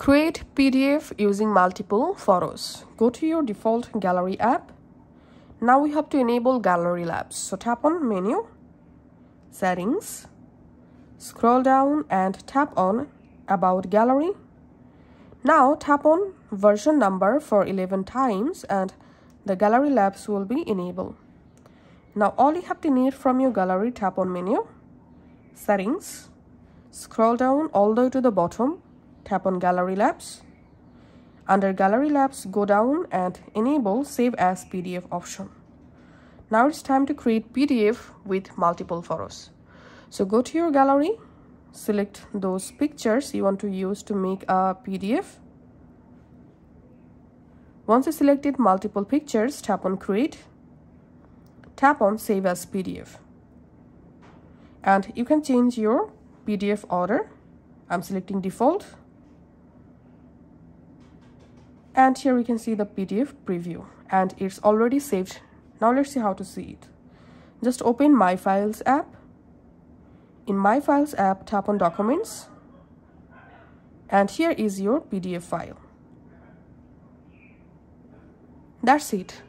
Create PDF using multiple photos. Go to your default gallery app. Now we have to enable gallery labs. So tap on menu, settings, scroll down and tap on about gallery. Now tap on version number for 11 times and the gallery labs will be enabled. Now all you have to need from your gallery tap on menu, settings, scroll down all the way to the bottom tap on Gallery Labs. Under Gallery Labs, go down and enable Save as PDF option. Now it's time to create PDF with multiple photos. So go to your gallery, select those pictures you want to use to make a PDF. Once you selected multiple pictures, tap on Create. Tap on Save as PDF. And you can change your PDF order. I'm selecting default and here we can see the PDF preview. And it's already saved. Now let's see how to see it. Just open my files app. In my files app tap on documents. And here is your PDF file. That's it